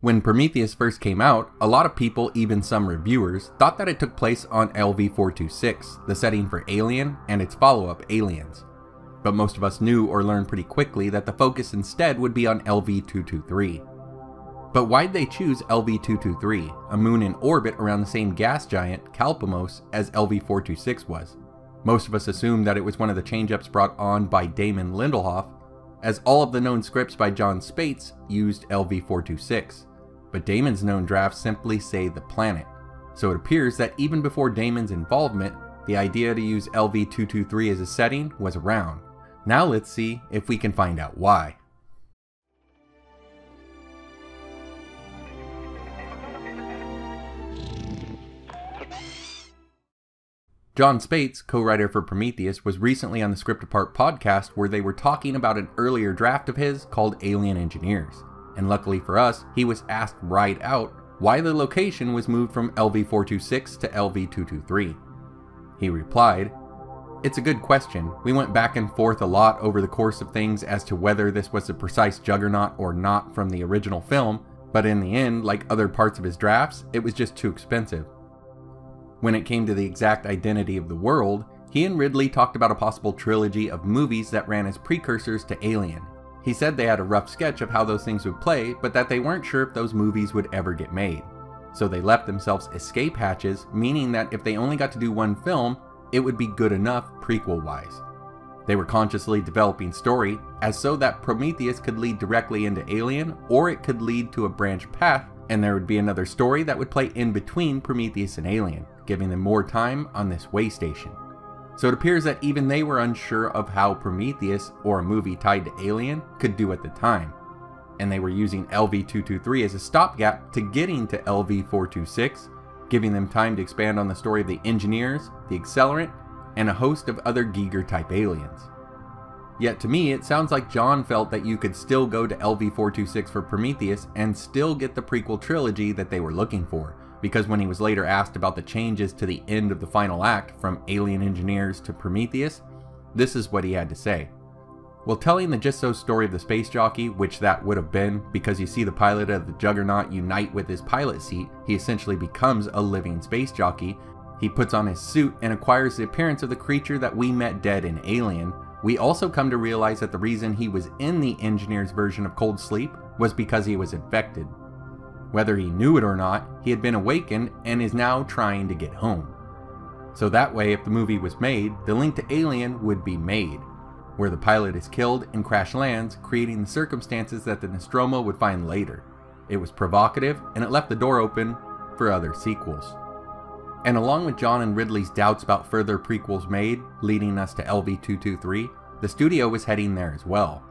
When Prometheus first came out, a lot of people, even some reviewers, thought that it took place on LV 426, the setting for Alien and its follow up Aliens. But most of us knew or learned pretty quickly that the focus instead would be on LV 223. But why'd they choose LV 223, a moon in orbit around the same gas giant, Calpamos, as LV 426 was? Most of us assumed that it was one of the change-ups brought on by Damon Lindelof, as all of the known scripts by John Spaihts used LV 426 but Damon's known drafts simply say the planet. So it appears that even before Damon's involvement, the idea to use LV223 as a setting was around. Now let's see if we can find out why. John Spaihts, co-writer for Prometheus, was recently on the Script Apart podcast where they were talking about an earlier draft of his called Alien Engineers and luckily for us, he was asked right out why the location was moved from LV426 to LV223. He replied, It's a good question. We went back and forth a lot over the course of things as to whether this was a precise juggernaut or not from the original film, but in the end, like other parts of his drafts, it was just too expensive. When it came to the exact identity of the world, he and Ridley talked about a possible trilogy of movies that ran as precursors to Alien, he said they had a rough sketch of how those things would play, but that they weren't sure if those movies would ever get made. So they left themselves escape hatches, meaning that if they only got to do one film, it would be good enough prequel wise. They were consciously developing story as so that Prometheus could lead directly into Alien, or it could lead to a branch path, and there would be another story that would play in between Prometheus and Alien, giving them more time on this way station. So it appears that even they were unsure of how Prometheus, or a movie tied to Alien, could do at the time. And they were using LV223 as a stopgap to getting to LV426, giving them time to expand on the story of the engineers, the accelerant, and a host of other Giger type aliens. Yet to me, it sounds like John felt that you could still go to LV426 for Prometheus and still get the prequel trilogy that they were looking for, because when he was later asked about the changes to the end of the final act from Alien Engineers to Prometheus, this is what he had to say. While telling the just so story of the space jockey, which that would have been because you see the pilot of the Juggernaut unite with his pilot seat, he essentially becomes a living space jockey. He puts on his suit and acquires the appearance of the creature that we met dead in Alien. We also come to realize that the reason he was in the engineer's version of Cold Sleep was because he was infected. Whether he knew it or not, he had been awakened and is now trying to get home. So that way, if the movie was made, the link to Alien would be made, where the pilot is killed and crash lands, creating the circumstances that the Nostromo would find later. It was provocative, and it left the door open for other sequels. And along with John and Ridley's doubts about further prequels made, leading us to LV223, the studio was heading there as well.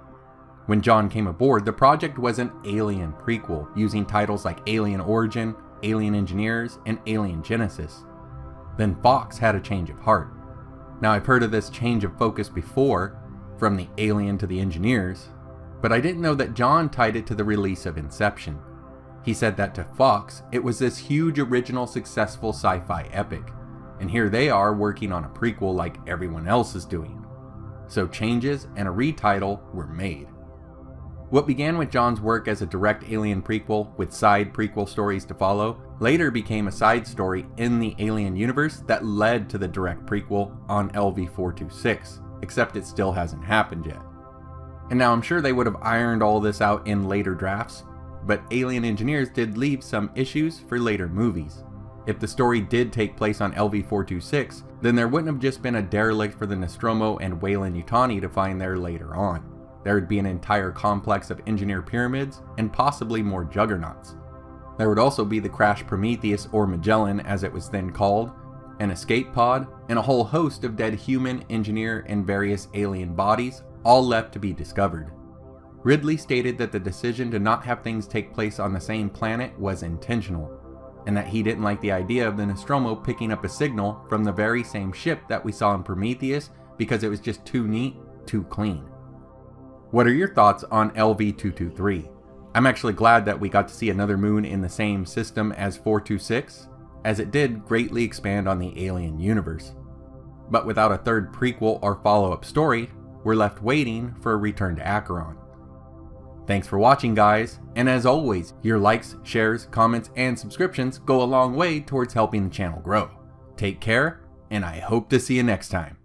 When John came aboard, the project was an Alien prequel, using titles like Alien Origin, Alien Engineers, and Alien Genesis. Then Fox had a change of heart. Now, I've heard of this change of focus before, from the Alien to the Engineers, but I didn't know that John tied it to the release of Inception. He said that to Fox, it was this huge original successful sci fi epic, and here they are working on a prequel like everyone else is doing. So changes and a retitle were made. What began with John's work as a direct Alien prequel with side prequel stories to follow, later became a side story in the Alien universe that led to the direct prequel on LV 426, except it still hasn't happened yet. And now I'm sure they would have ironed all this out in later drafts, but Alien Engineers did leave some issues for later movies. If the story did take place on LV 426, then there wouldn't have just been a derelict for the Nostromo and Weyland-Yutani to find there later on there would be an entire complex of engineer pyramids and possibly more juggernauts. There would also be the crashed Prometheus or Magellan as it was then called, an escape pod, and a whole host of dead human, engineer, and various alien bodies, all left to be discovered. Ridley stated that the decision to not have things take place on the same planet was intentional, and that he didn't like the idea of the Nostromo picking up a signal from the very same ship that we saw in Prometheus because it was just too neat, too clean. What are your thoughts on LV223? I'm actually glad that we got to see another moon in the same system as 426, as it did greatly expand on the alien universe. But without a third prequel or follow up story, we're left waiting for a return to Acheron. Thanks for watching, guys, and as always, your likes, shares, comments, and subscriptions go a long way towards helping the channel grow. Take care, and I hope to see you next time.